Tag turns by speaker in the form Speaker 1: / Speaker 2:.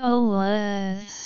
Speaker 1: Oh, uh...